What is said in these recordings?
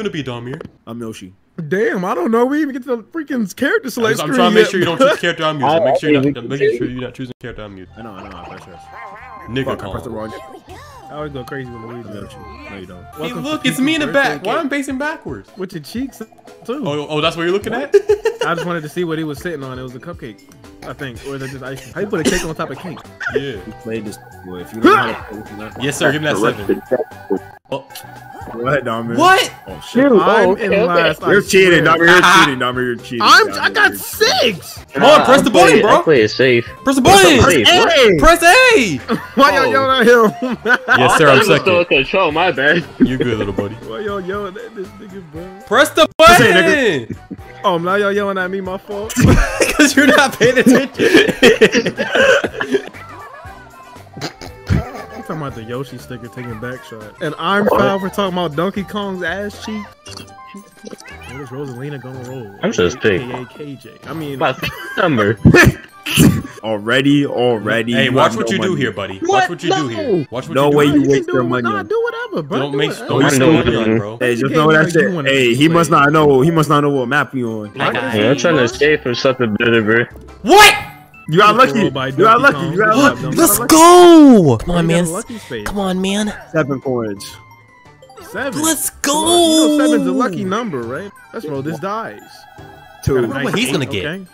gonna be, Dahmir? I'm Yoshi. Damn, I don't know. We even get to the freaking character I'm, I'm trying to make yet, sure you don't choose character I'm using. Make sure you're not, making sure you're not choosing character I'm using. I know, I know. I press press. Nigga Fuck, I pressed the wrong. I always go crazy with Luigi. I'm No, you don't. Hey, Welcome look, it's me in the back. Why cake. I'm facing backwards? With your cheeks too. Oh, oh, that's what you're looking at? I just wanted to see what he was sitting on. It was a cupcake, I think, or is it just ice? How you put a cake on top of cake? yeah. You Played this boy. If you don't know how to play this, Yes, sir. Give me that seven. Oh. Go ahead, Dominic. What? Oh shit. Shoot. I'm Oh, okay, in okay. last. I You're cheating, swear. You're cheating, Dominic. You're cheating. I'm. Dominic, I got six. Come on, press the button, I bro. play it safe. Press the Press button. safe. What? Hey! Press A. Why y'all Oh. yelling at him? Yes, sir. I I'm was still in second. control. My bad. You good, little buddy. Why y'all yelling at this nigga, bro? Press the it, button. Oh, now y'all yelling at me. My fault. Because you're not paying attention. I'm talking about the Yoshi sticker taking back shot. And I'm foul for talking about Donkey Kong's ass cheek. What is Rosalina gonna roll? I'm just big. AKA KJ. I mean, My number. Already, already. hey, watch what no you do here, buddy. Watch What? what you do No. here. Watch what No you do way you waste your money Nah, do whatever, bro. Don't make it. don't waste I no know on, you bro. Hey, just Game know like that's you it. Hey, he play. must not know. He must not know what map you on. Like I- Yeah, I'm trying to escape from something better, bro. What? You got Just lucky. roll You got Donkey lucky. You got What? lucky. Let's go. Come on, man. a lucky space. Come on, man. Seven coins. Seven. Let's You know go. seven's a lucky number, right? Let's roll this dice. Two. What nice he's gonna get? okay?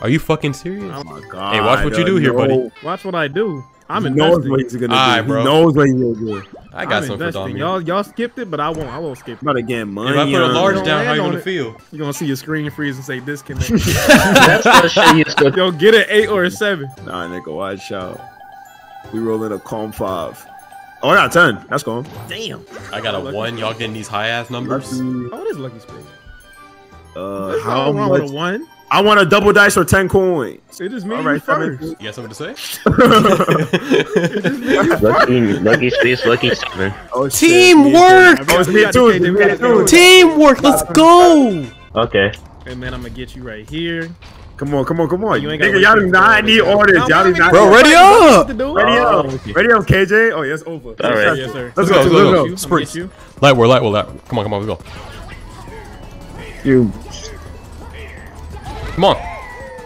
Are you fucking serious? Oh my god. Hey, watch what you do here, buddy. Watch what I do. I'm he knows investing. what he's gonna Alright, do. bro. He knows what he's gonna do. I got I'm some for. Dominic. Y'all, y'all skipped it, but I won't. I won't skip it. About to get money. If I put a large it. down, how you on gonna it. feel? You're gonna see your screen freeze and say disconnect. That's what shit you still. Yo, get an eight or a seven. Nah, nigga, watch out. We rolling a calm five. Oh, I got ten. That's gone. Damn. I got a one. Y'all getting these high ass numbers? Lucky. Oh, it is lucky space. Uh, There's how nothing wrong with a one. I want a double dice or ten coins. It is me All you first. You got something to say? Lucky, lucky space, lucky seven. oh. Teamwork! Oh, it's me got too. the KJ, we Me got the too. KJ. Teamwork. Let's go. Okay. And man, I'm gonna get you right here. Come on, come on, come on. You ain't gotta Nigga, y'all for do it. not need orders. Y'all do why not. we Bro, gotta ready up! Ready Oh, up. Ready up, KJ. Oh, yeah, it's over. All right. Yes, sir. Let's go, go. let's Let's go. go. I'm gonna Spritz. get you. Light work, light work. Come on, come on, we go. You. Come on.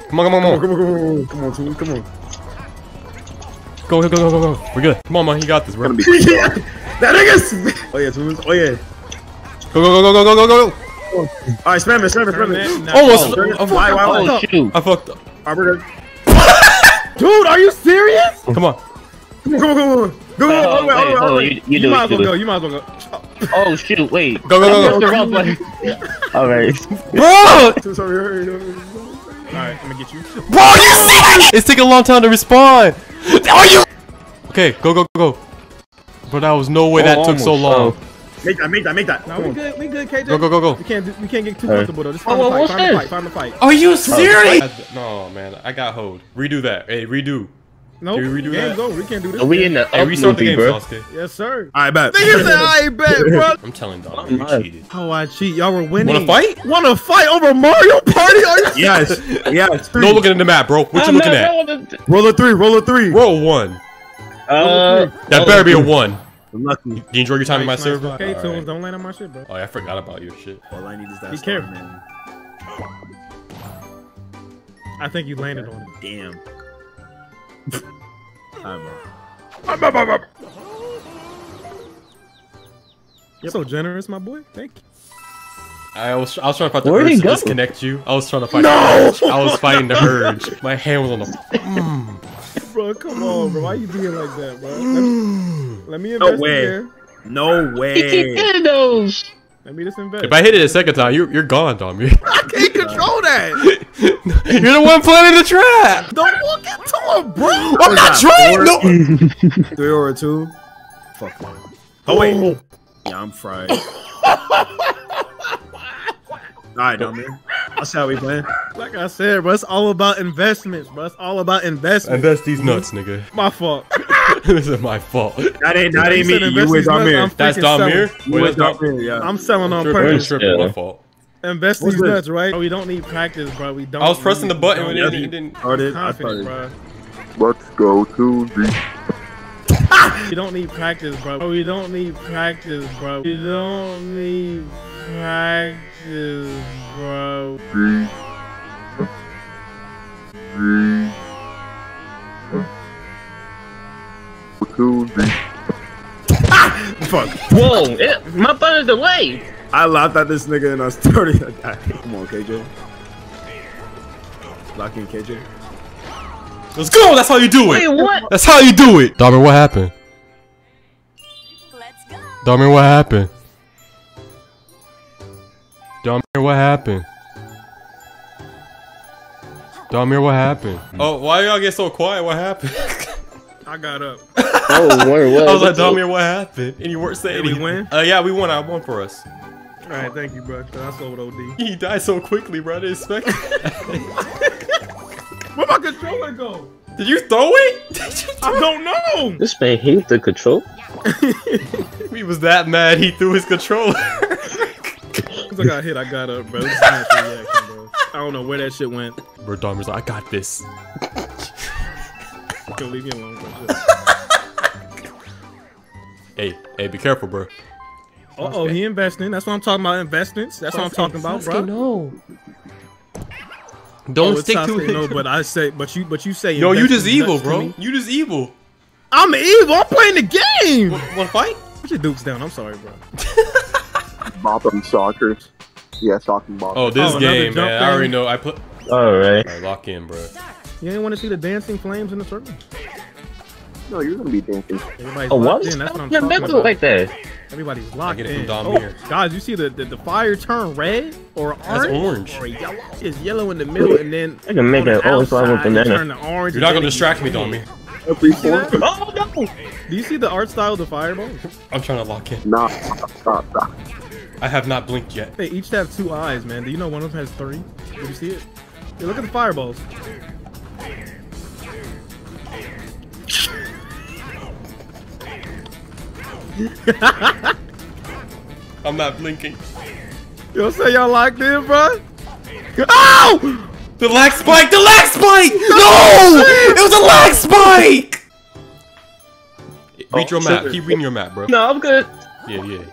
Come on, come on, come Come on, on. come on, come on, come on, come on, come on. Go, go, go, go, go, go. We're good. Come on, man. You got this, bro. Go, that nigga's. Oh yeah, Tunes. Oh yeah. go, go, go, go, go, go, go. All right, spam it, spam it, spam it. Now- Almost. Oh, I Why, why, why? Oh shoot. I fucked up. All right, we're good. Dude, are you serious? Come on. Come on, come on, come on. Go, go, Oh, all the way, all the way, wait, all the oh, way. you, you You might as well go. You might as well go. Oh shoot! Wait. Go, go, go, go. the wrong button. All right. Bro! Tunes, hurry, hurry, hurry. All right, I'm gonna get you. Bro, you see It's taking a long time to respond. Are you? Okay, go, go, go, go. But that was no way that Oh, took so almost. long. Oh. Make that, make that, make that. No, we good. We good, KJ. Go, go, go, go. We can't. We can't get too comfortable though. Just find Oh, the fight. Find the fight. Find the fight. Are you serious? No, man. I got hold. Redo that. Hey, redo. No, Can we redo game's that? over. We can't do this. Are we in the Hey, up restart the game, bro? Sasuke. Yes, sir. I bet. Nigga said I bet, bro. I'm telling Dom, I'm you cheated. Oh, I cheat. Y'all were winning. Wanna fight? Want to fight over Mario Party? Are you? Yes, yes. No looking at the map, bro. What you looking at? Roll a three, roll a three. Roll one. Uh, That better be a one. I'm lucky. You enjoy your time in my Nice, nice, server? Okay, All Tunes, right. don't land on my shit, bro. Oh, yeah, I forgot about your shit. All I need is that Be star, careful. man. I think you landed on it. Damn. I'm You're so generous, my boy. Thank you. I was I was trying to fight the Where'd urge to go? disconnect you. I was trying to fight. No! I was fighting the urge. My hand was on the. Bro, come on, bro. Why are you being like that, bro? Let me, let me No invest way. in there. No he keep way. those. Let me just invest. If I hit it a second time, you're you're gone, Dom. You're, I can't control that. you're the one planning the trap. Don't walk into it, bro. I'm not trying. No. Three or a two. Fuck one. Oh wait. Oh. Yeah, I'm fried. All right, no man. That's how we playing. Like I said, bro, it's all about investments, bro. It's all about investments. Invest these nuts, nigga. My fault. this is my fault. That ain't that ain't me. You invest was these here. That's freaking Dahmir. You Wait, was that's on here. Yeah. I'm selling on purpose. tripping. Yeah. My fault. Invest What's these this? nuts, right? Bro, we don't need practice, bro. We don't. I was pressing the button we when don't it didn't. Started. I Confidence, started. bro. Let's go to the We don't need practice, bro. We don't need practice, bro. We don't need practice, bro. Fuck. Whoa, it, my button's delayed. I laughed at this nigga and I started. Come on, KJ. Lock in KJ. Let's go! That's how you do it! Wait, it! what? That's how you do it! Dahmir, what happened? Let's what happened? Dahmir, what happened? Dahmir, what happened? Oh, why y'all get so quiet? What happened? I got up. Oh, wait, what? I was like, Dahmir, what happened? And you weren't saying Did we anything. win? Uh, yeah, we won. I won for us. All right, thank you, bro. That's old OD. He died so quickly, bro. I didn't expect. Where my controller go? Did you throw it? Did you I don't know. This man hates the control. He was that mad he threw his controller. Cause I got hit, I got up, bro. This is natural reaction, bro. I don't know where that shit went. bro, Dahmir's like, I got this. Yo, leave me alone, bro. Hey, hey, be careful, bro. Uh oh, he investing. That's what I'm talking about. Investments. That's what I'm talking about, bro. no. Oh, Don't it's stick to Sasuke, it. No, but I say, but you, but you say. Yo, you just evil, bro. me. You just evil. I'm evil. I'm playing the game. Want to fight? Put your dukes down. I'm sorry, bro. Bottom Stalkers. Yeah, Stalking Bottom. Oh, this Oh, game, jump man. I already thing? know. I put. All right. Alright, lock in, bro. You ain't want to see the dancing flames in the circle. No, you're gonna be dancing. Everybody's Oh, locked what? in. That's what I'm Your talking mental about. like that. Everybody's locked get it from in. Dom oh, here. guys, you see the, the the fire turn red or orange? That's orange. Or yellow. It's yellow in the middle, and then I can make on the that orange one with outside, banana. turn to orange. You're not gonna distract me, it's red. Domi. Every See that? four. Oh no! Do you see the art style of the fireball? I'm trying to lock in. Nah, stop, stop, stop. I have not blinked yet. They each have two eyes, man. Do you know one of them has three? Did you see it? Yeah, look at the fireballs. I'm not blinking. Yo, say y'all locked in, bro? Oh! The lag spike! The lag spike! No! It was a lag spike! Read your map. Keep reading your map, bro. No, I'm good. Yeah, yeah.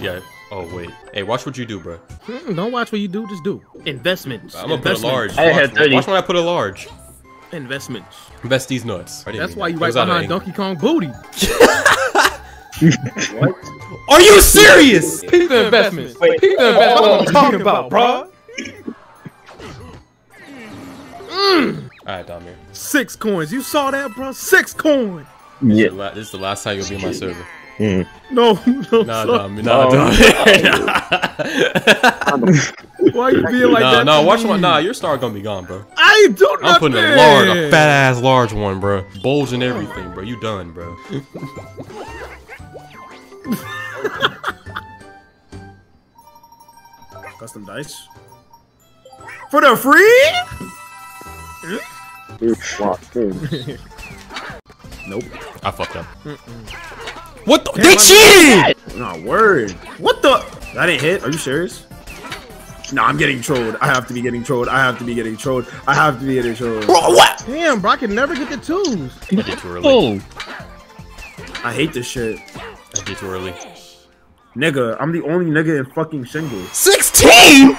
Yeah. Oh, wait. Hey, watch what you do, bro. Mm, Don't watch what you do, just do. Investments. I'm gonna put a large. I had Watch, 30. watch when I put a large. Investments. Invest these nuts. That's why you right was out of behind. Donkey Kong booty. Are you serious? Pick the investments. Pick the investments. That's what I'm talking about, bro. Alright, Dahmir. Six coins. You saw that, bro? Six coins. Yeah. This is the last time you'll be on my server. Mm. No, no, Nah, son. Dahmir. Nah, Oh. Dahmir. Why you being like nah, that? nah, to watch me? one. Nah, your star gonna be gone, bro. I ain't do nothing. I'm putting a large, a fat ass large one, bro. Bulge and everything, bro. You done, bro. Custom dice. For the free? Dude, locked in. Nope. I fucked up. What the? They cheated! Nah, word. What the? That didn't hit. Are you serious? Nah, I'm getting trolled. I have to be getting trolled. I have to be getting trolled. I have to be getting trolled. Bro, what? Damn, bro, I can never get the twos. I did too early. Oh, I hate this shit. I did too early. Nigga, I'm the only nigga in fucking single. 16?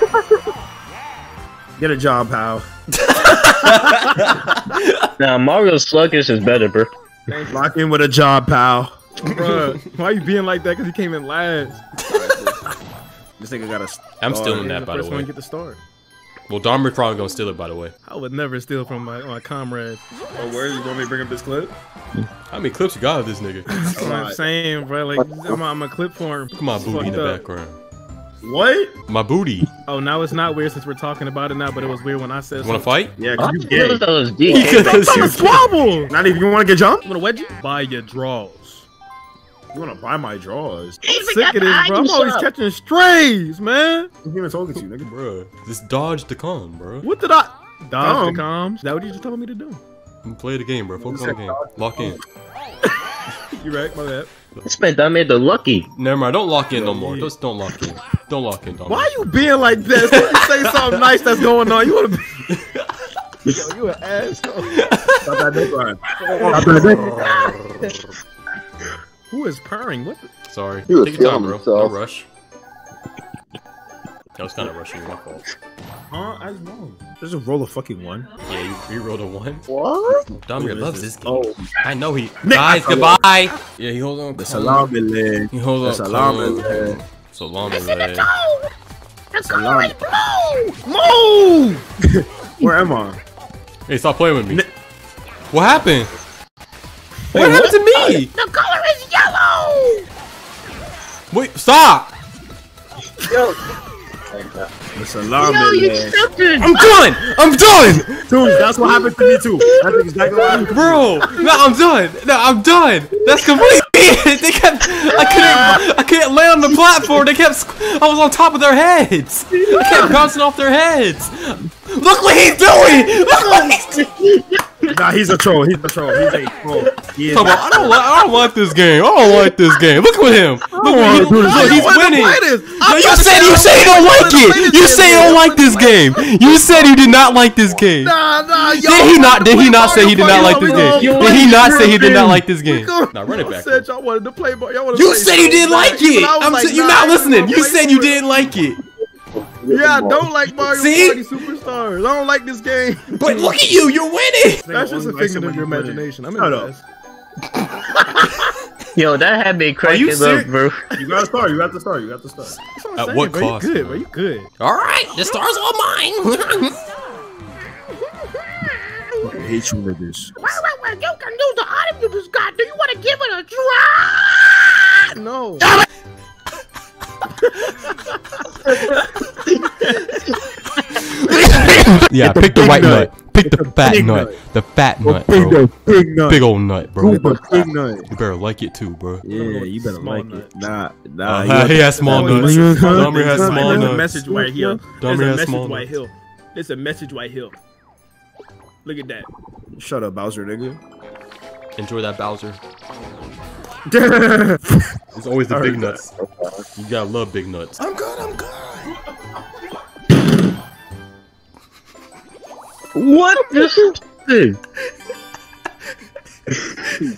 Get a job, pal. now Mario Sluggish is better, bro. Lock in with a job, pal. Bro, why you being like that? Because he came in last. This nigga got a. I'm star. stealing He's that, the by the first one way. to get the start. Well, Dominic probably gonna steal it, by the way. I would never steal from my, my comrades. Oh, where you want me to bring up this clip? How many clips you got of this nigga? That's what I'm saying, bro. Like, I'm, I'm a clip for him. Look at my booty in the up. background. What? My booty. Oh, now it's not weird since we're talking about it now, but it was weird when I said You wanna fight? Yeah, I cause you thought gay. that was deep. Because I'm you a squabble. Not even you want to get jumped? You want to wedgie? Buy your draws. You want to buy my drawers? Sick of this, bro. I'm always catching strays, man. I'm even talking to you, nigga? Bro, this dodge the con, bro. What did I? Dodge the comms. Is that what you just told me to do? Play the game, bro. Focus on the game. Lock in. You right? My bad. This man done made the lucky. Never mind. Don't lock in no more. Just don't lock in. Don't lock in, Dominic. Why are you being like this? When you say something nice that's going on, you want to be. Yo, you an asshole. Stop that dick Who is purring? What? The... Sorry. He was Take your time, bro. himself. No rush. That was kind of rushing. My fault. Huh? I was wrong. Just a roll a fucking one. Yeah, you, you rolled a one. What? Dahmir Who is loves this? this game. Oh, I know he. Nick, Guys, I- goodbye. Yeah, he holds on. the salami leg. He holds on to The on. salami leg. Salami leg. Salami. Move! Where am I? Hey, stop playing with me. Ni- What happened? what happened to me? Wait, stop! The salami leg. I'm done! I'm done! Dude, that's what happened to me too. That's exactly what happened. Bro, no, I'm done. No, I'm done. That's complete. they kept. I couldn't. I couldn't lay on the platform. They kept. I was on top of their heads. I kept bouncing off their heads. Look what he's doing. Look what he's doing. Nah, he's a troll. He's a troll. He's a troll. He is Come I don't. Like, I don't like this game. I don't like this game. Look at him. Look, wanna he, do look, he's winning. No, you said you say you don't like it. You say you don't like this game. You said you did not like this game. Nah, nah, yo. Did he not? Did he not say he did not like this game? Did he not say he did not like this game? Go- Now run it Y'all back. said y'all wanted to play, but y'all wanted to play said you didn't like it. I was I'm you're not listening. You said you didn't like it. Yeah, I don't like Mario See? Party Superstars. I don't like this game. But look at you. You're winning. That's just a Only figment of your imagination. I'm Shut up. impressed. Yo, that had me cracking up, bro. You got to start. You got to start. You got to start. That's what I'm At saying, what bro. cost, You good, bro? bro. You good. All right, the stars all mine. I hate you niggas. Wait, wait, wait, you can use the item you just got. Do you want to give it a try? No. Yeah, pick the big right nut. nut. Pick the fat nut. nut. The fat nut, Big bro. nut. Big nut. Big old nut, bro. Super big nut. You better like it too, bro. Yeah, you better Small like nut. it. Nah, nah. Uh, you got he has small nuts. message- Dumber has there's a- small There's a message right here. Dumber There's a has message small right nuts. here. There's a message right here. Look at that. Shut up, Bowser, nigga. Enjoy that Bowser. It's always the I big heard nuts. You gotta love big nuts. I'm good. I'm good. What? This is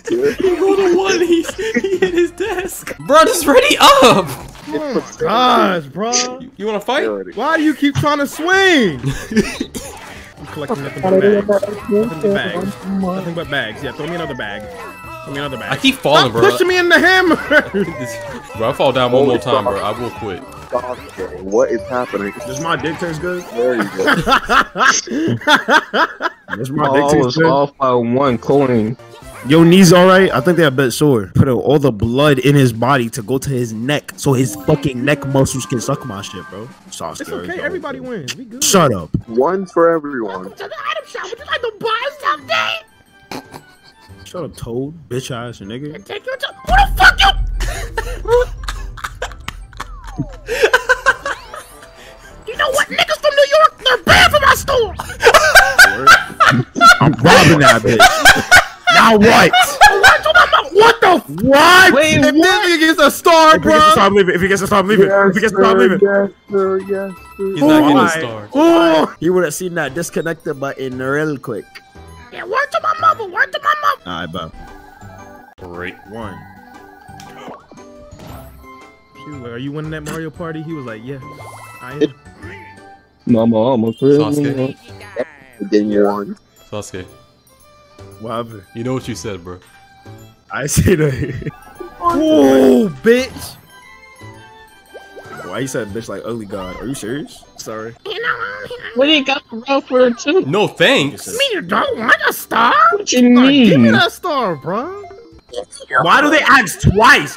He rolled a one. He, he hit his desk. Bro, just ready up. Oh gosh, bro. You wanna fight? Why do you keep trying to swing? I'm collecting nothing but bags. Nothing but bags. Nothing but bags. Yeah, throw me another bag. Throw me another bag. I keep falling, Stop bro. pushing me in the hammer. Bro, I fall down one more time, bro. I will quit. Stop. What is happening? Does my dick taste good? There you go. Does my Oh, dick I taste was good? off by one coin. Yo, knees all right? I think they're a bit sore. Put all the blood in his body to go to his neck, so his fucking neck muscles can suck my shit, bro. Sauce it's okay. Everybody wins. We good. Shut up. One for everyone. To the item shop, would you like to buy something? Shut up, Toad. Bitch ass nigga. Take your time. Who the fuck you? you know what? Niggas from New York, they're banned from my store. I'm robbing that bitch. now what? What to? What the f- What? Wait, If this nigga gets a star, If he gets to bro. stop leaving, if he gets to stop leaving, if he gets to stop leaving. yes, sir, yes, sir. He's not getting a Why? star. Oh, he would have seen that disconnected button real quick. Yeah, word to my mother, word to my mother. Alright, bro. Great. One. She "Are you winning that Mario Party?" He was like, "Yeah, I am." Mama almost Sasuke. Then you won. Sasuke, What happened? you know what you said, bro. I see that. Oh, bitch. Why you said bitch like ugly god? Are you serious? Sorry. What do you got around for it too? No thanks. me, you don't want a star? What you Nah, give me that star, bro. Why do they ask twice?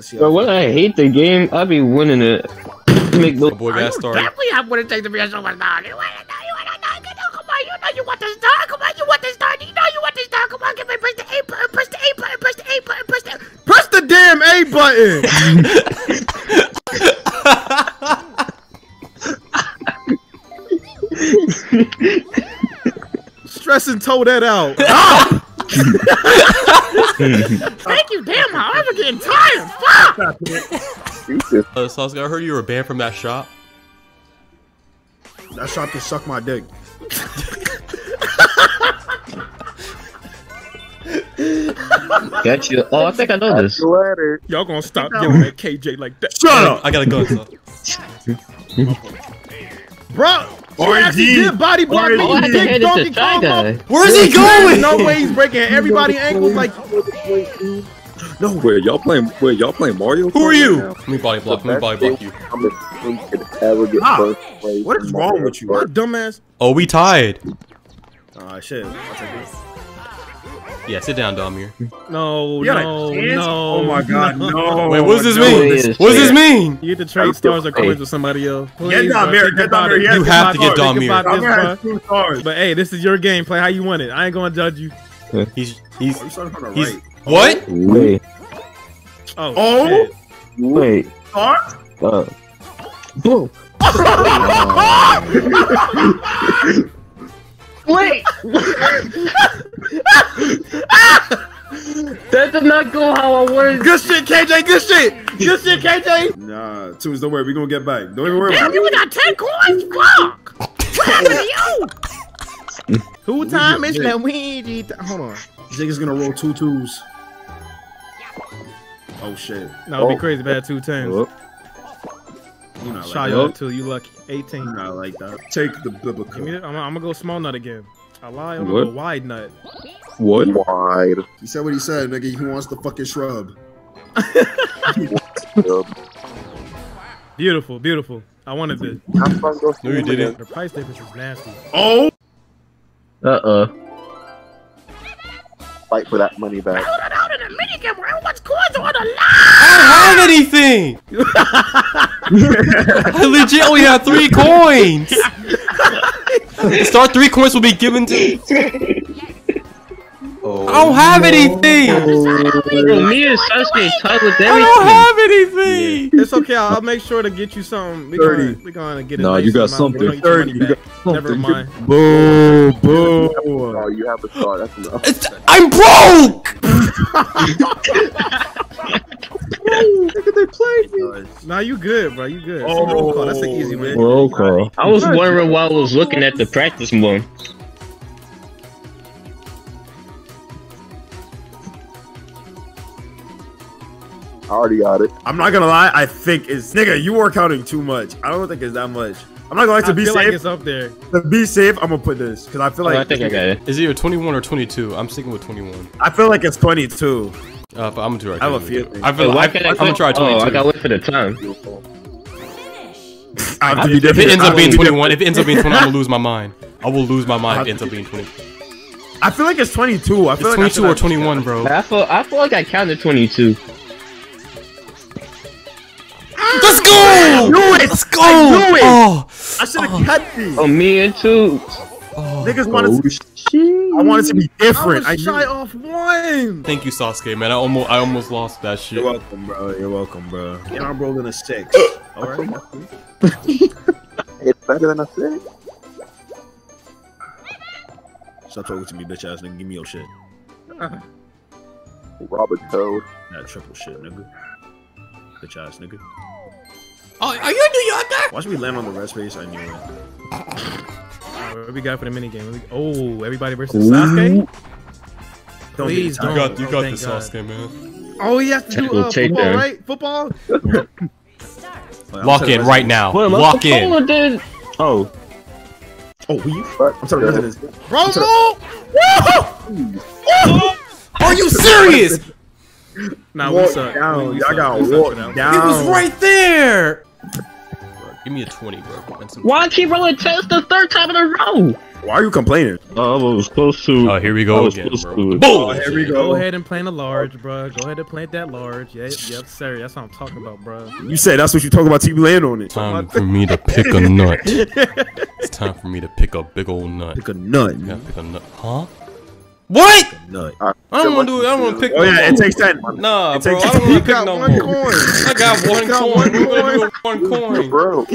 Let's see. Bro, when I hate the game, I be winning it. Make My the boy got a star. Definitely have what it takes to be a superstar. You want to know, you want to know, come on, you know you want the star, come on, you want the star, you know you want the star, come on, give me, press the A button, press the A button, press the A button, press the... Press the damn A button. Stressing toe that out. Thank you, damn, my arms are getting tired, fuck! Jesus. Uh, Sasuke, I heard you were banned from that shop. That shop can suck my dick. Got you. Oh, I think I know this. Y'all gonna stop yelling at KJ like that. Shut up. I got a gun, so. Bro, she RG. actually did body block me. RG. Oh, I You had kicked Donkey to Kong off. Where's he There's going? no way he's breaking everybody ankles like No, Wait, y'all playing? Wait, y'all playing Mario? Who are you? right? Let me body block. Let me body block you. I'm the king could ever get Ah, first place. what is wrong with you? What dumbass. Oh, we tied. Ah, shit. I'll take it. Yeah, sit down, Dahmir. No, You no, no. Oh my god, no. Wait, what does this no. mean? way What does this mean? You get to trade stars or coins with somebody else. Please, Get bro, Dahmir, get about Dahmir. it. He has You have to get stars. Think about Dahmir. this, Dahmir has two stars. But hey, this is your game. Play how you want it. I ain't gonna judge you. He's he's Oh, you started from the he's right. what? Wait, Oh, Oh? wait. Star? Uh, boom. Wait! that did not go how I wanted. Good shit, KJ. Good shit. Good shit, KJ. Nah, twos, don't worry. We're gonna get back. Don't even worry Damn, about you got 10 coins? Fuck! What happened to you? Who time is that? We ain't- Hold on. Jake is gonna roll two twos. Oh shit. No, it'd be Oh. crazy bad I two tens. Oh. You not Shy like y'all You lucky. 18. You not like that. Take the Give me biblical. I'm, I'm gonna go small nut again. I lie. I'm gonna go wide nut. What? Wide. He said what he said, nigga. He wants the fucking shrub. Beautiful, beautiful. I wanted this. Have fun, go No, you didn't. The price difference is nasty. Oh! Uh-uh. Fight for that money back. Hold on, hold on. A minigame where everyone's coins are on the line. I don't have anything. I legit only have three coins. The start three coins will be given to. Oh, I don't have anything. Bro, me and Sasuke tied with everything. I don't have anything. It's okay. I'll, I'll make sure to get you something. We're gonna, 30. we gonna get it. Nah, you got amount. We're something. get 30, you back. Never mind. Boo! Boo! Oh, you have a star. That's enough. It's, I'm broke. Nah, you good, bro. You good. Oh, Oh. That's an easy oh, win. Roll call. I was wondering while I was looking at the practice one. I already got it. I'm not gonna lie. I think it's nigga. You are counting too much. I don't think it's that much. I'm not gonna lie. To I be feel like safe, it's up there. to be safe, I'm gonna put this because I feel Oh, like I think I got it. Is either 21 or 22. I'm sticking with 21. I feel like it's 22. Uh, but I'm gonna do it. I have a feeling. I feel Why like can't I, I I'm gonna try Oh, I 22. gotta wait for the time. I have to be if it ends up being 21, if it ends up being 20, I'm gonna lose my mind. I will lose my mind if it ends up being 20. I feel like it's 22. I feel It's like I 22 or have- 21, bro. I feel I feel like I counted 22. Let's go! knew it! Let's go! I knew it! Oh, I should have kept these. Oh, me and two. Oh, Niggas wanted to. Oh, I wanted to be different. I was knew shy it. off one. thank you, Sasuke, man. I almost, I almost lost that shit. You're welcome, bro. You're welcome, bro. And I'm rolling a six. All right. It's better than a six. Stop talking to me, bitch ass nigga. Give me your shit. Robert Code. That triple shit, nigga. Bitch ass nigga. Oh, are you a New Yorker? Watch me land on the red space. I knew it. Alright, what we got for the minigame? Oh, everybody versus Sasuke? Don't Please get You got, you Oh, got thank this, God. Sasuke, man. Oh, he has to do uh, football, takedown. right? Football? Like, Lock in right now. What Lock in. supposed to? Oh, Oh, who you? But I'm sorry, you, listen to this. Bro, Are you serious? Nah, we Walk suck. down. We- we Y'all gotta We suck walk down. It was right there. Give me a 20, bro. And some- why I keep rolling test the third time in a row? Why are you complaining? Oh, I was close to. Oh, here we I go was again, supposed bro. to- Boom! Oh, here we Go go. ahead and plant a large, bro. Go ahead and plant that large. Yep, yep, sir. That's what I'm talking about, bro. You said that's what you talk about. till you land on it. Time for me to pick a nut. It's time for me to pick a big old nut. Pick a nut. Yeah, pick a nut. Huh? What? Nut. I don't want to do it. I don't want to pick. Oh no yeah, it takes ten. Nah, It bro. takes- I don't want to pick got no one more. coin. I got one got coin. one We're gonna do coin. one coin. Bro,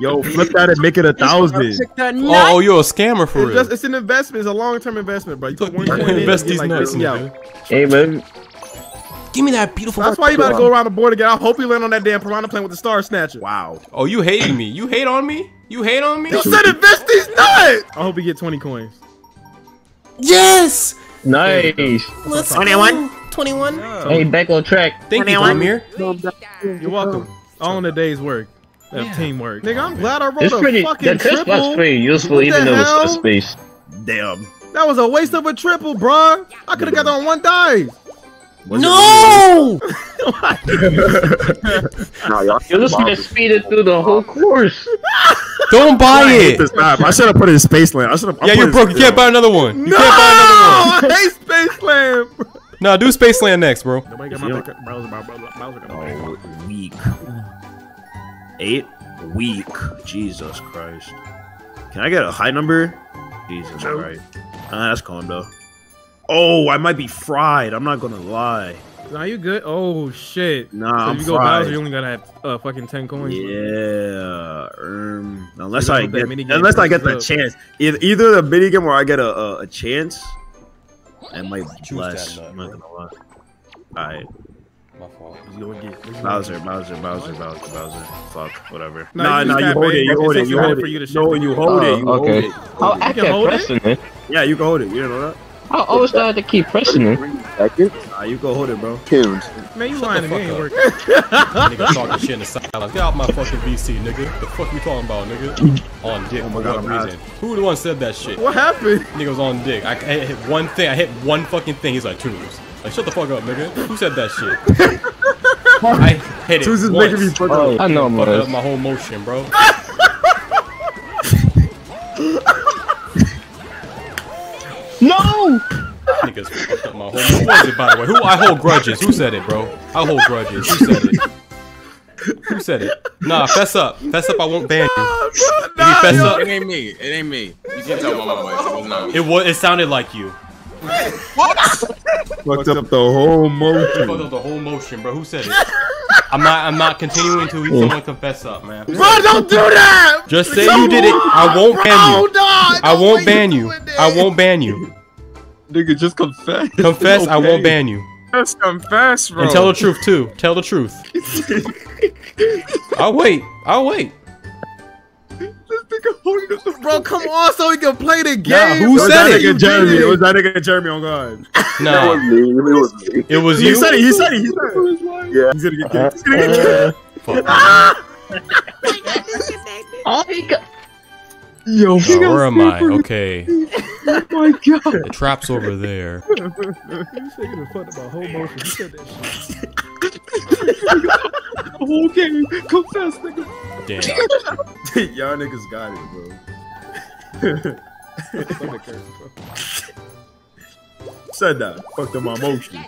Yo, flip that and make it a thousand. Oh, oh, you're a scammer for It's, real. just, it's an investment. It's a long-term investment, bro. You put one coin in, Invest these get like nuts, 50 out. Hey, man. Give me that beautiful. That's why you gotta go around the board again. I hope you land on that damn piranha plant with the star snatcher. Wow. Oh, you hating me? You hate on me? You hate on me? You said invest these nuts. I hope you get 20 coins. Yes. Nice. Let's 21? go. 21. Hey, back on track. Thank you, Amir. You're welcome. on a day's work of Yeah. teamwork. Nigga, I'm glad I rolled It's a pretty. fucking The Chris triple. box pretty useful, What even the though it's hell? a space. Damn. That was a waste of a triple, bruh. I could have got on one dice. Was No! Nah, y'all You're just gonna speed it through the whole course. Don't buy I it. this map. I should have put it in Spaceland. I should have. Yeah, you're broke. You can't buy another one. You no, can't buy another one. I hate Space Land. Nah, do Spaceland next, bro. Nobody got my browser, browser, browser back. Oh, weak. Eight? Weak. Jesus Christ. Can I get a high number? Jesus No. Christ. Ah, that's calm though. Oh, I might be fried. I'm not gonna lie. Nah, you good? Oh shit. Nah, so I'm if you go fried. Bowser, you only gotta have uh, fucking ten coins. Yeah. Um, unless I that's what that get, unless I get the up. chance, either, either the minigame or I get a a, a chance. I might Choose bless. that I'm not gonna lie. Alright, My fault. You gonna get- Bowser, Bowser, Bowser, Bowser, Bowser. Fuck, whatever. No, Nah, you nah, you hold it, you hold it, you hold it. for you to No, shift you hold it, you hold okay. it. Oh, I can kept hold it? pressing it. Yeah, you can hold it. You didn't know that? I always thought I had to keep pressing it. Three seconds. Nah, you can hold it, bro. Tunes. Man, you Shut lying to me. Ain't working. Nigga talking shit in the silence. Get out my fucking VC, nigga. The fuck you talking about, nigga? On dick Oh my for God, what I'm reason? Who the one said that shit? What happened? Nigga was on dick. I, I hit one thing. I hit one fucking thing. He's like, Tunes. Like, shut the fuck up, nigga. Who said that shit? I hit it Tunes is making me fuck Oh, up. I know I'm Fucked up my whole motion, bro. No! Niggas fucked up my whole. Who was it, by the way? Who I hold grudges? Who said it, bro? I hold grudges. Who said it? Who said it? Nah, fess up. Fess up. I won't ban you. Did you fess up? It ain't me. It ain't me. You can't tell my voice. It was not. It was. It sounded like you. What? Fucked up the whole motion. fucked up the whole motion, bro. Who said it? I'm not. I'm not continuing until someone confess up, man. Bro, don't do that. Just say you did it. I won't ban Oh, you. dog. I won't ban you. I won't ban you. Nigga, just confess. Confess. I won't ban you. Just confess, bro. And tell the truth too. Tell the truth. I'll wait. I'll wait. Bro, come on, so we can play the game. Nah, who It was said that it? nigga Jeremy. It was that nigga Jeremy on God. No, Nah, was me. It was me. it was He you. said it. He said it. He said it. Yeah. He's gonna get kicked. He's gonna get kicked. Fuck. Oh, he got. Yo, Uh, where am I? Okay. Oh my god. The trap's over there. You said you done fucked up my whole motion. You said that shit. The whole game. Confess, nigga. Damn. Y'all niggas got it, bro. Said that. Fucked up my motion.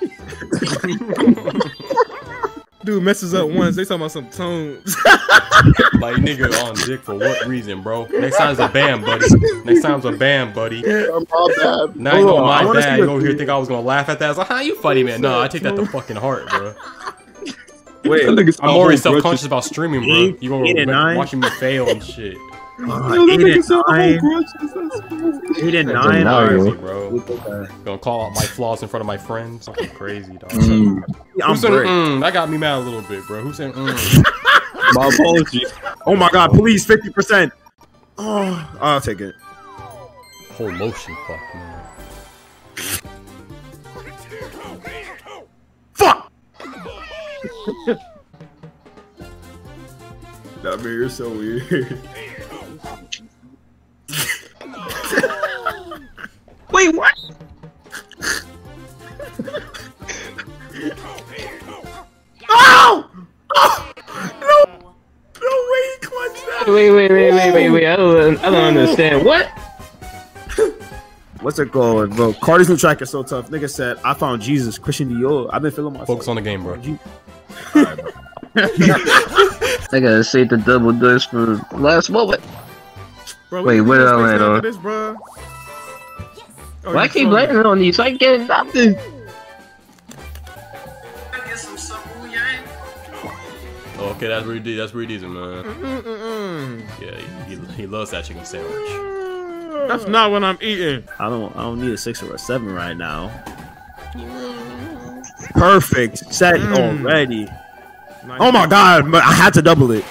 Dude messes up once. They talking about some tones. Like nigga on dick for what reason, bro? Next time's a bam, buddy. Next time's a bam, buddy. I'm all bad. Now you know Hold on, my wanna bad. see You the- over here think I was gonna laugh at that? I was like, "Huh, you funny man?" No, I take that to fucking heart, bro. Wait, I'm all already self conscious about streaming, bro. You gonna nine? watching me fail and shit. Uh, Yo, that eight nigga and said the nine. crazy. Eight and nine. are- Crazy, bro. Gonna call out my flaws in front of my friends. Fucking crazy, dog. Mm. I'm Who said mm? That got me mad a little bit, bro. Who said mm? My apologies. Oh my god, please, 50%. Oh, I'll take it. Whole motion, fuck, man. Fuck! that man, you're so weird. Wait, what? Oh! oh! No! No way he clutched that! Wait, wait, wait, wait, wait, oh. wait. I don't, I don't understand. What? What's it called, bro? Cardi's new track is so tough. Nigga said, I found Jesus, Christian Dior. I've been feeling myself. Focus on the game, bro. I gotta save the double dust for last moment. Bro, Wait, we what did I land on? This, bro. Why I keep told me. landing on these? I ain't getting nothing. Oh, okay, that's where he did. That's where he did it, man. Mm-mm-mm. Yeah, he, he, he loves that chicken sandwich. That's not what I'm eating. I don't I don't need a six or a seven right now. Perfect. Set Mm. already. Oh my god, but I had to double it.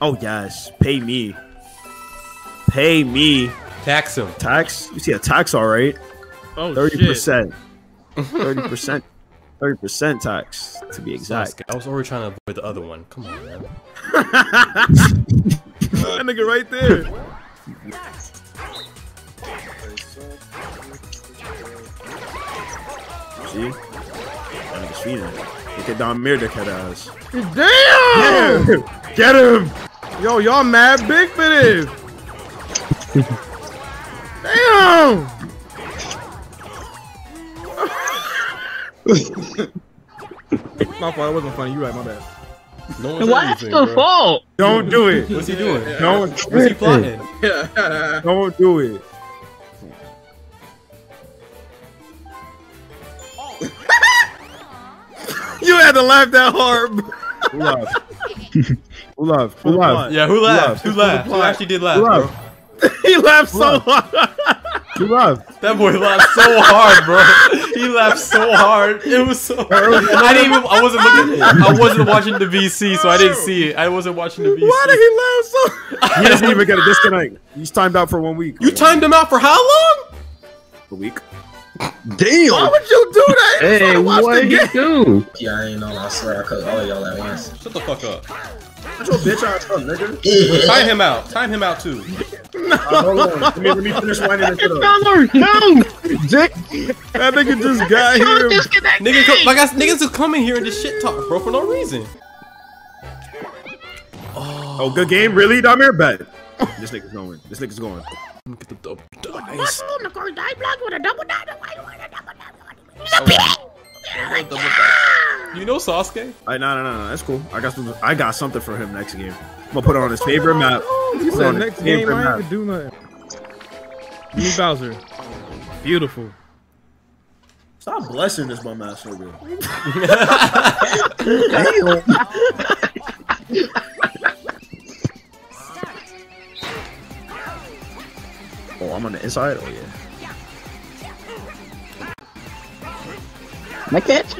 Oh yes. Pay me. Pay me. Tax him. Tax? You see a tax alright. Oh, Thirty shit. percent. Thirty percent. Thirty percent tax to be exact. I was already trying to avoid the other one. Come on, man. That nigga right there. See? That nigga's feeding. Look at Dahmir, dick head ass. Damn! Get him! Yo, y'all mad big for this. Damn! my fault. That wasn't funny. You right. My bad. No one's What's anything, the bro. fault? Don't do it. What's he doing? Don't, What's he plotting? don't do it. You had to laugh that hard. Who laughed? Who laughed? Who laughed? Yeah, who laughed? laughed? Who laughed? Who actually did laugh, Who bro? laughed? he laughed so What? hard. Who laughed? That boy laughed so hard, bro. He laughed so hard. It was so. Hard. I didn't even. I wasn't looking. I wasn't watching the VC, so I didn't see it. I wasn't watching the VC. Why did he laugh so? He doesn't even get a disconnect. He's timed out for one week. You timed him out for how long? a week. Damn. Why would you do that? Hey, trying to watch what the did you do? Yeah, I ain't know. I swear I cooked all y'all at once. Shut the fuck up. Shut your bitch ass up, nigga. Time him out. Time him out too. Uh, hold on. Let me, let me finish winding this shit up. No! Dick. That nigga just got here. Disconnect Niggas, co- like I, niggas just come in here and just shit talk, bro, for no reason. Oh, good game? Really, Dahmir? Bet. This nigga's going. This nigga's going. Get the double dice. Mushroom, the course, die blood with a double die. Why you want a double die? You know Sasuke? Alright, no, no, no, no. That's cool. I got some, I got something for him next game. I'm gonna put it on his favorite map. You Put it on said next game favorite I map. ain't do nothing. Me Bowser. Beautiful. Stop blessing this bum ass nigga. Oh, I'm on the inside. Oh yeah. I can't.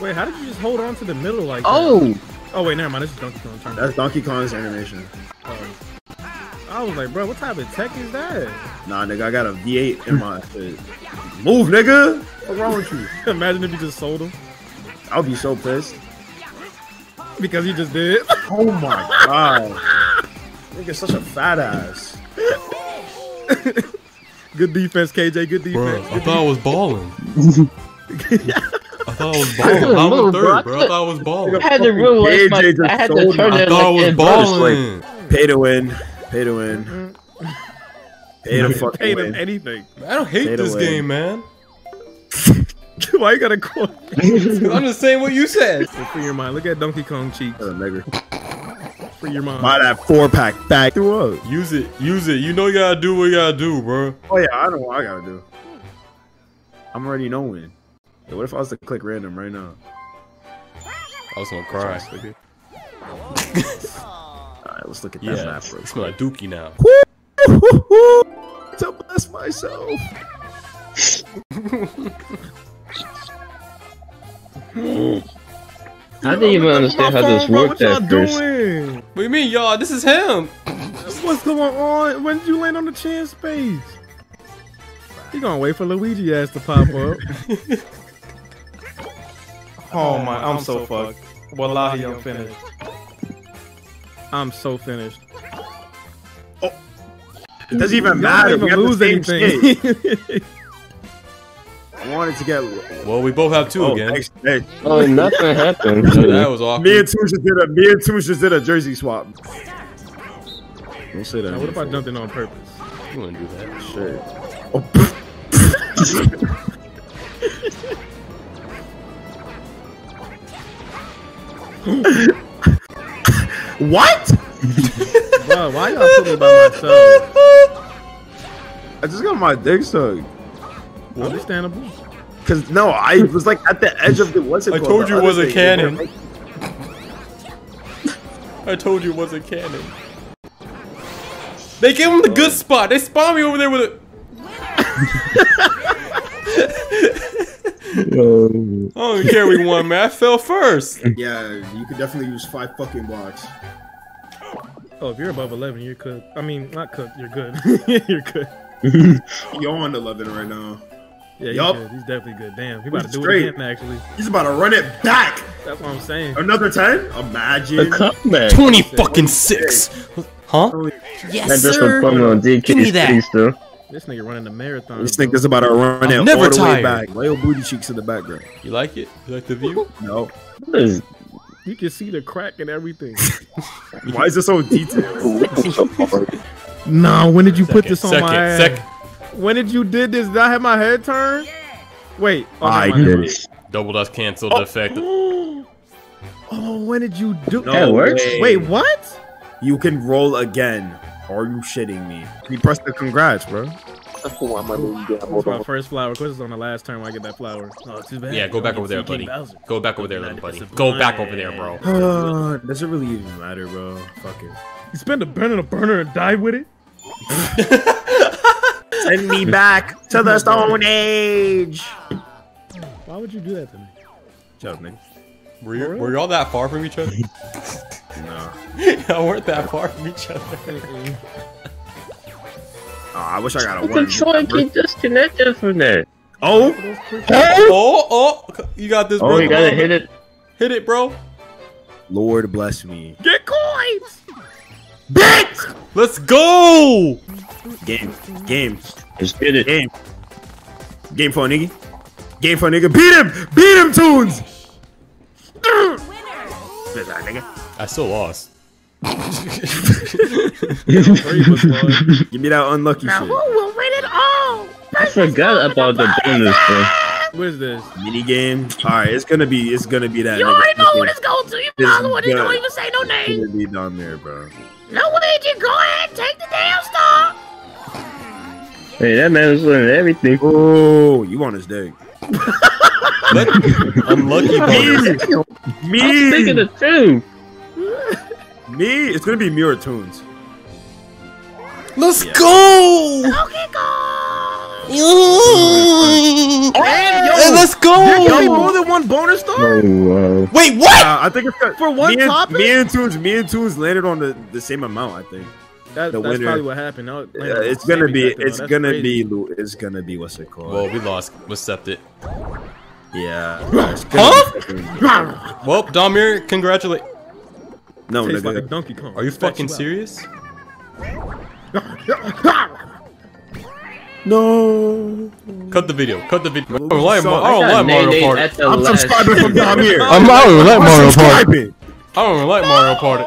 Wait, how did you just hold on to the middle like that? Oh! Oh wait, never mind. This is Donkey Kong turn. That's Donkey Kong's animation. Oh. I was like, bro, what type of tech is that? Nah, nigga, I got a V8 in my shit. Move, nigga. What's wrong with you? Imagine if you just sold him I'll be so pissed. because you just did. Oh my god. Nigga, such a fat ass. Good defense, KJ. Good defense. Bro, defense. I thought I was balling. I thought I was balling. I'm a move, bro. I third, bro. I thought I was balling. I had to realize my. I had to sold turn my- I it thought I like was in balling. Pay to win. Pay to win. Mm-hmm. Pay to fucking Paid him win. anything. I don't hate Fade this game, man. Why you gotta call? I'm just saying what you said. Free your mind. Look at Donkey Kong cheeks. Oh, nigga. Free your mind. Buy that four pack back. Threw up. Use it. Use it. You know you gotta do what you gotta do, bro. Oh yeah, I know what I gotta do. I'm already knowing. Yeah, what if I was to click random right now? I was gonna cry. Alright, let's look at that Yeah, map real it smell like Dookie now. to bless myself. I didn't even understand how this worked what at first. doing? What do you mean, y'all? This is him. What's going on? When did you land on the chin space? You gonna wait for Luigi ass to pop up? Oh my, I'm so fucked. Wallahi, I'm finished. I'm so finished. Oh. It doesn't even Y'all matter. don't We even got lose the same anything. I wanted to get. Well, we both have two Oh, again. thanks. Hey, Oh, nothing happened. That was awkward. me and Toosh just did a. Me and Toosh just did a jersey swap. Don't say that. Now, what if I jumped in on purpose? You wouldn't do that. Shit. Oh, what? Bro, why y'all put me by myself? I just got my dick sucked. Understandable. Cause no, I was like at the edge of the what's it I called? told you it was a cannon. canon. I told you it was a cannon. They gave him the good spot. They spawned me over there with it. I don't even care we won, man. I fell first. Yeah, you could definitely use five fucking blocks. Oh, if you're above 11, you're cooked. I mean, not cooked. You're good. you're good. You're on eleven right now. Yeah, he's Yup. good. He's definitely good. Damn, he about to He's do straight. it again. Actually, He's about to run it back. that's what I'm saying. Another 10? A Imagine. comeback. 20 fucking six. Huh? Yes, That's sir. for fun on DK Give me that. Space though. This nigga running the marathon. This bro. thing is about to run I'm it never all the way tired. back. Why booty cheeks in the background? You like it? You like the view? No. You can see the crack and everything. Why is it so detailed? nah, when did you put this on second, my ass? second. When did you did this? Did I have my head turned? Wait. Oh, I never did it. Double dust canceled the oh. effect. Oh, when did you do? No That works? Wait, what? You can roll again. Are you shitting me? He pressed the congrats, bro. That's why my That's my first flower. Of course, it's on the last turn when I get that flower. Oh, too bad. Yeah, go back over there, Don't buddy. Bowser. Go back over there, little buddy. Go back over there, bro. Uh, does it really even matter, bro? Fuck it. You spend a burn in a burner and die with it? Send me back to the Stone Age. Why would you do that to me? Shut up, nigga. Were, you, were y'all that far from each other? No. y'all weren't that far from each other. Oh, I wish I got a What one. the Troy get disconnected from that? Oh, Oh, oh, you got this, oh, bro. Oh, you gotta hit it. Hit it, bro. Lord bless me. Get coins! Let's go. Game, game, Just hit it. game, game for a nigga. Game for a nigga. Beat him, beat him, Tunes. Bitch, eh? nigga. I still lost. Give me that unlucky Now shit. who will win it all? I forgot about the bonus thing. What is this? Mini game. All right, it's gonna be, it's gonna be that. You nigga. already know It's what it's going to. You This follow it. You gun. don't even say no name. It's gonna be down there, bro. No Luigi, go ahead. Take the damn star. Hey, that man was winning everything. Oh, you want his dick? Let, unlucky bonus. Me, I'm thinking me, the truth. me. It's gonna be me or Tunes. Let's go. Okay, go. Hey, let's go. Yo, more than one bonus star? Oh, wow. Wait, what? Uh, I think it's For one me and, topic? Me and Tunes, me and Tunes landed on the, the same amount. I think. That, that's winner. probably what happened. No, Yeah, it's gonna be. It's gonna crazy. be. It's gonna be. What's it called? Well, we lost. Accept it. Yeah. Huh? be fucking- Well, Dahmir, congratulate. No, Tastes like a. Donkey Kong. Are you Fat fucking out. serious? No. Cut the video. Cut the video. I don't like, So, I I don't like Mario Party. I'm last- subscribing from down here. I'm, I don't like Mario Party. I don't like Mario Party.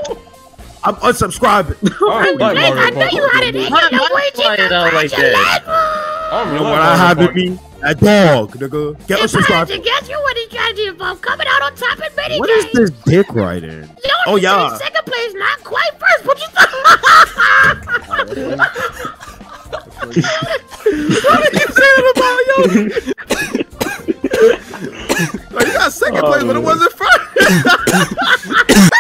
I'm unsubscribing. I don't like Nick, I Mario know you Party. had it in Why- you, why Luigi. fly like that? I don't You know what I Mario have with Party. me? A dog, nigga. Get If I had to unsubscribed. guess, you would have tried to involve coming out on top in many What is games. this dick riding? You know, Oh, yeah. Second place, not quite first, but you What are you saying about yo? like, you got second oh, place, but it wasn't first.